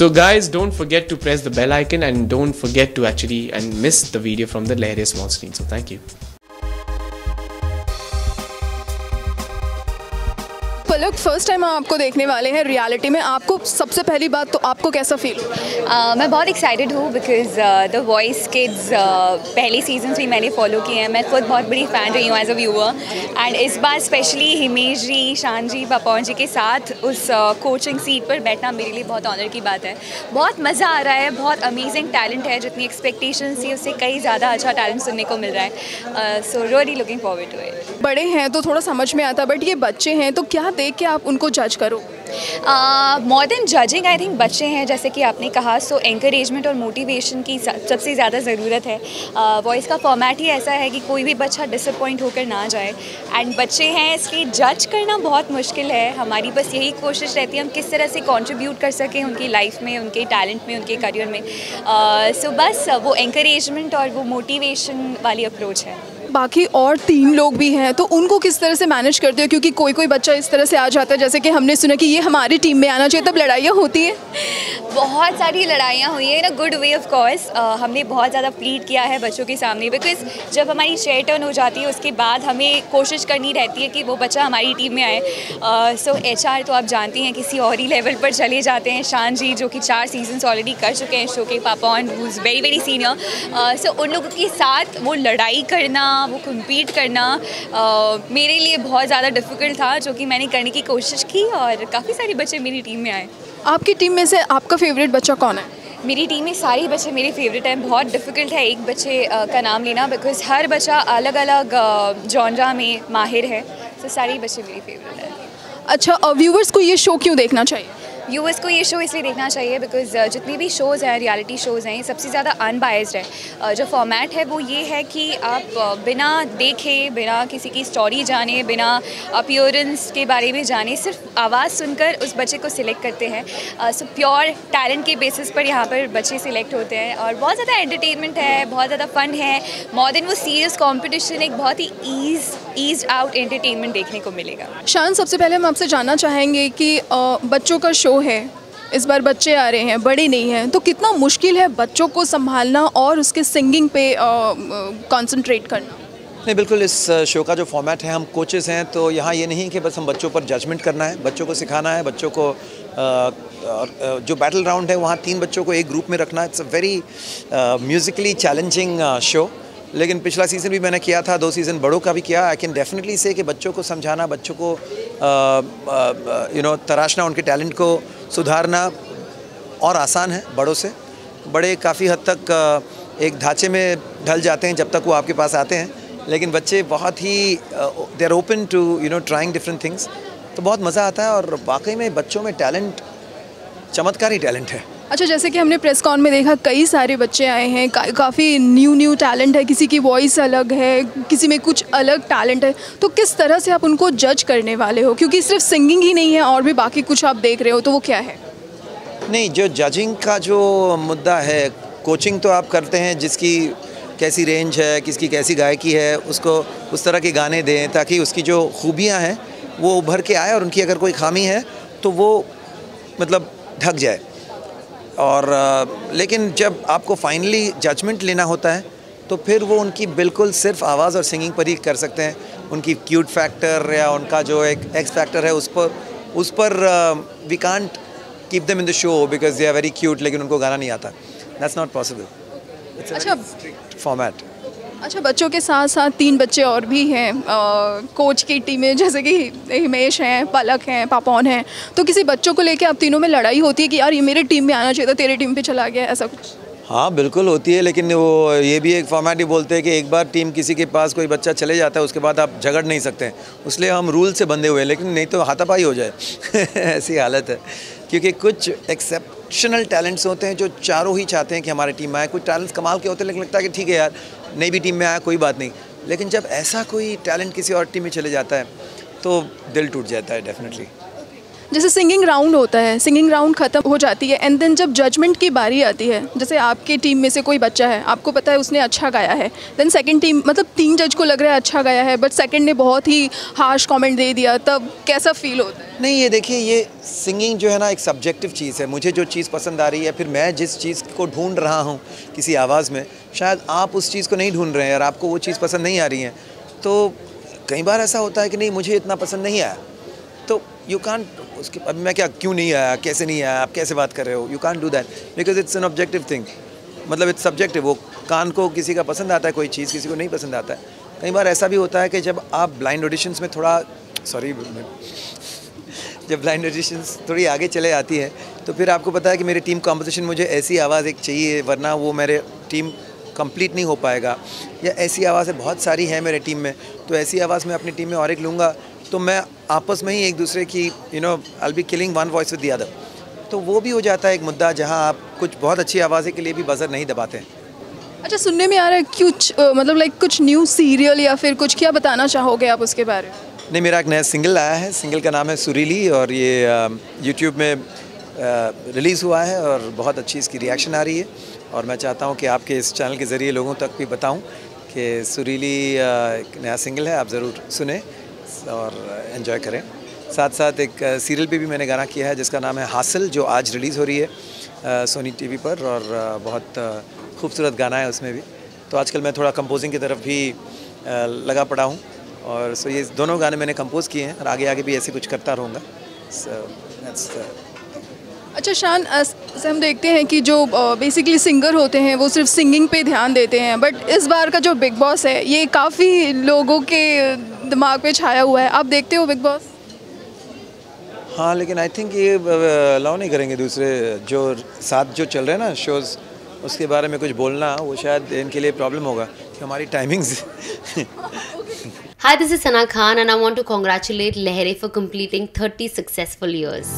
So guys, don't forget to press the bell icon and don't forget to actually and miss the video from the Leharia small screen. So thank you. Palak first time हम आपको देखने वाले हैं reality में। आपको सबसे पहली बात तो आपको कैसा फील uh, मैं बहुत एक्साइटेड हूँ बिकॉज़ द वॉइस किड्स पहले सीज़न भी मैंने फॉलो किए हैं। मैं खुद बहुत बड़ी फ़ैन रही हूँ एज अ व्यूअर एंड इस बार स्पेशली हिमेश जी शान जी पापौन जी के साथ उस कोचिंग uh, सीट पर बैठना मेरे लिए बहुत ऑनर की बात है। बहुत मज़ा आ रहा है बहुत अमेजिंग टैलेंट है जितनी एक्सपेक्टेशन थी उससे कई ज़्यादा अच्छा टैलेंट सुनने को मिल रहा है। So really looking forward to it बड़े हैं तो थोड़ा समझ में आता बट ये बच्चे हैं तो क्या देख के आप उनको जज करो। More than judging I think बच्चे हैं जैसे कि आपने कहा सो so, एंकरेजमेंट और मोटिवेशन की सबसे ज़्यादा ज़रूरत है। वॉइस uh, का फॉर्मेट ही ऐसा है कि कोई भी बच्चा डिसअपॉइंट होकर ना जाए। एंड बच्चे हैं इसलिए जज करना बहुत मुश्किल है। हमारी बस यही कोशिश रहती है हम किस तरह से कॉन्ट्रीब्यूट कर सकें उनकी लाइफ में उनके टैलेंट में उनके करियर में। सो uh, so बस वो एंकरेजमेंट और वो मोटिवेशन वाली अप्रोच है। बाकी और तीन लोग भी हैं तो उनको किस तरह से मैनेज करते हो? क्योंकि कोई कोई बच्चा इस तरह से आ जाता है, जैसे कि हमने सुना कि ये हमारी टीम में आना चाहिए, तब लड़ाइयाँ होती हैं। बहुत सारी लड़ाइयाँ हुई हैं in a good way of course हमने बहुत ज़्यादा प्लीट किया है बच्चों के सामने बिकॉज़ जब हमारी शेयर टर्न हो जाती है, उसके बाद हमें कोशिश करनी रहती है कि वो बच्चा हमारी टीम में आए। सो एच आर तो आप जानती हैं, किसी और ही लेवल पर चले जाते हैं। शान जी, जो कि चार सीजन्स ऑलरेडी कर चुके हैं शो के पापा who is very very senior so उन लोगों के साथ वो लड़ाई करना वो कम्पीट करना uh, मेरे लिए बहुत ज़्यादा डिफ़िकल्ट था जो कि मैंने करने की कोशिश की और काफ़ी सारे बच्चे मेरी टीम में आए। आपकी टीम में से आपका फेवरेट बच्चा कौन है? मेरी टीम में सारे बच्चे मेरे फेवरेट हैं। बहुत डिफ़िकल्ट है एक बच्चे का नाम लेना बिकॉज़ हर बच्चा अलग अलग जॉनरा में माहिर है। तो सारे बच्चे मेरे फेवरेट हैं। अच्छा व्यूवर्स को ये शो क्यों देखना चाहिए? व्यूवर्स को ये शो इसलिए देखना चाहिए बिकॉज़ uh, जितनी भी शोज़ हैं रियलिटी शोज़ हैं सबसे ज़्यादा अनबायस्ड है। Uh, जो फॉर्मेट है वो ये है कि आप uh, बिना देखे बिना किसी की स्टोरी जाने बिना अपियोरेंस के बारे में जाने सिर्फ़ आवाज़ सुनकर उस बच्चे को सिलेक्ट करते हैं। सो प्योर टैलेंट के बेसिस पर यहाँ पर बच्चे सिलेक्ट होते हैं और बहुत ज़्यादा एंटरटेनमेंट है बहुत ज़्यादा फ़न है। मोर देन वो सीरियस कॉम्पिटिशन एक बहुत ही ईज ईज आउट एंटरटेनमेंट देखने को मिलेगा। शान सबसे पहले हम आपसे जानना चाहेंगे कि बच्चों का शो है। इस बार बच्चे आ रहे हैं, बड़े नहीं हैं। तो कितना मुश्किल है बच्चों को संभालना और उसके सिंगिंग पे कंसंट्रेट करना? नहीं, बिल्कुल इस शो का जो फॉर्मेट है, हम कोचेस हैं तो यहाँ ये नहीं कि बस हम बच्चों पर जजमेंट करना है। बच्चों को सिखाना है, बच्चों को जो बैटल राउंड है, वहाँ तीन बच्चों को एक ग्रुप में रखना it's a very musically challenging show लेकिन पिछला सीज़न भी मैंने किया था, दो सीज़न बड़ों का भी किया। आई कैन डेफिनेटली से कि बच्चों को समझाना, बच्चों को यू नो तराशना, उनके टैलेंट को सुधारना और आसान है, बड़ों से। बड़े काफ़ी हद तक एक ढांचे में ढल जाते हैं जब तक वो आपके पास आते हैं। लेकिन बच्चे बहुत ही they are open to you know trying different things तो बहुत मज़ा आता है और वाकई में बच्चों में टैलेंट चमत्कारी टैलेंट है। अच्छा जैसे कि हमने प्रेस कॉन में देखा कई सारे बच्चे आए हैं का, काफ़ी न्यू न्यू टैलेंट है किसी की वॉइस अलग है किसी में कुछ अलग टैलेंट है तो किस तरह से आप उनको जज करने वाले हो? क्योंकि सिर्फ़ सिंगिंग ही नहीं है और भी बाकी कुछ आप देख रहे हो तो वो क्या है? नहीं जो जजिंग का जो मुद्दा है कोचिंग तो आप करते हैं जिसकी कैसी रेंज है किसकी कैसी गायकी है उसको उस तरह के गाने दें ताकि उसकी जो खूबियाँ हैं वो उभर के आए और उनकी अगर कोई खामी है तो वो मतलब ढक जाए। और लेकिन जब आपको फाइनली जजमेंट लेना होता है तो फिर वो उनकी बिल्कुल सिर्फ़ आवाज़ और सिंगिंग पर ही कर सकते हैं। उनकी क्यूट फैक्टर या उनका जो एक एक्स फैक्टर है उस पर उस पर we can't keep them in the show because they are very cute लेकिन उनको गाना नहीं आता। दैट्स नॉट पॉसिबल अच्छा। फॉर्मेट अच्छा बच्चों के साथ साथ तीन बच्चे और भी हैं कोच की टीमें जैसे कि हिमेश हैं, पलक हैं, पापौन हैं। तो किसी बच्चों को लेके अब तीनों में लड़ाई होती है कि यार, ये मेरे टीम में आना चाहिए था, तेरे टीम पे चला गया, ऐसा कुछ? हाँ बिल्कुल होती है, लेकिन वो, ये भी एक फॉर्मेट ही बोलते हैं कि एक बार टीम किसी के पास कोई बच्चा चले जाता है, उसके बाद आप झगड़ नहीं सकते इसलिए हम रूल से बंधे हुए हैं, लेकिन नहीं तो हाथापाई हो जाए। ऐसी हालत है। क्योंकि कुछ एक्सेप्शनल टैलेंट्स होते हैं, जो चारों ही चाहते हैं कि हमारी टीम में आए। कुछ टैलेंट्स कमाल के होते हैं, लेकिन लगता है कि ठीक है यार नई भी टीम में आया, कोई बात नहीं। लेकिन जब ऐसा कोई टैलेंट किसी और टीम में चले जाता है तो दिल टूट जाता है डेफिनेटली जैसे सिंगिंग राउंड होता है सिंगिंग राउंड ख़त्म हो जाती है एंड देन जब जजमेंट की बारी आती है, जैसे आपके टीम में से कोई बच्चा है, आपको पता है उसने अच्छा गाया है देन सेकंड टीम मतलब तीन जज को लग रहा है अच्छा गाया है बट सेकंड ने बहुत ही हार्श कमेंट दे दिया, तब कैसा फील होता है? नहीं, ये देखिए, ये सिंगिंग जो है ना, एक सब्जेक्टिव चीज़ है। मुझे जो चीज़ पसंद आ रही है, फिर मैं जिस चीज़ को ढूंढ रहा हूँ किसी आवाज़ में, शायद आप उस चीज़ को नहीं ढूंढ रहे हैं और आपको वो चीज़ पसंद नहीं आ रही है। तो कई बार ऐसा होता है कि नहीं, मुझे इतना पसंद नहीं आया। यू कान उसके अभी मैं क्या, क्यों नहीं आया? कैसे नहीं आया? आप कैसे बात कर रहे हो? You can do that because it's an objective thing मतलब इट्स सब्जेक्टिव वो कान को किसी का पसंद आता है, कोई चीज़ किसी को नहीं पसंद आता है। कई बार ऐसा भी होता है कि जब आप ब्लाइंड ऑडिशंस में थोड़ा सॉरी जब ब्लाइंड ऑडिशंस थोड़ी आगे चले आती है तो फिर आपको पता है कि मेरी टीम कॉम्पोजिशन मुझे ऐसी आवाज़ एक चाहिए, वरना वो मेरे टीम कंप्लीट नहीं हो पाएगा। या ऐसी आवाज़ें बहुत सारी हैं मेरे टीम में तो ऐसी आवाज़ मैं अपनी टीम में और एक लूँगा तो मैं आपस में ही एक दूसरे की you know I be killing one voice with the other तो वो भी हो जाता है एक मुद्दा जहाँ आप कुछ बहुत अच्छी आवाज़ें के लिए भी बजर नहीं दबाते हैं। अच्छा सुनने में आ रहा है कुछ मतलब लाइक कुछ न्यू सीरियल या फिर कुछ क्या बताना चाहोगे आप उसके बारे में? नहीं मेरा एक नया सिंगल आया है। सिंगल का नाम है सुरीली और ये यूट्यूब में रिलीज़ हुआ है और बहुत अच्छी इसकी रिएक्शन आ रही है। और मैं चाहता हूँ कि आपके इस चैनल के ज़रिए लोगों तक भी बताऊँ कि सुरीली एक नया सिंगल है। आप ज़रूर सुने। और एंजॉय करें। साथ साथ एक सीरियल पे भी मैंने गाना किया है, जिसका नाम है हासिल, जो आज रिलीज़ हो रही है सोनी टीवी पर, और बहुत खूबसूरत गाना है उसमें भी। तो आजकल मैं थोड़ा कंपोजिंग की तरफ़ भी लगा पड़ा हूँ, और सो ये दोनों गाने मैंने कंपोज किए हैं, और आगे आगे भी ऐसे कुछ करता रहूँगा। दैट्स अच्छा शान से हम देखते हैं कि जो बेसिकली सिंगर होते हैं, वो सिर्फ़ सिंगिंग पे ध्यान देते हैं बट इस बार का जो बिग बॉस है, ये काफ़ी लोगों के दिमाग पे छाया हुआ है आप देखते हो बिग बॉस हाँ लेकिन आई थिंक ये अलाउ नहीं करेंगे दूसरे जो साथ जो चल रहे हैं ना शोज़ उसके बारे में कुछ बोलना वो शायद इनके लिए प्रॉब्लम होगा कि हमारी timings Hi, this is Sana Khan, and I want to congratulate Lehere for completing 30 successful years.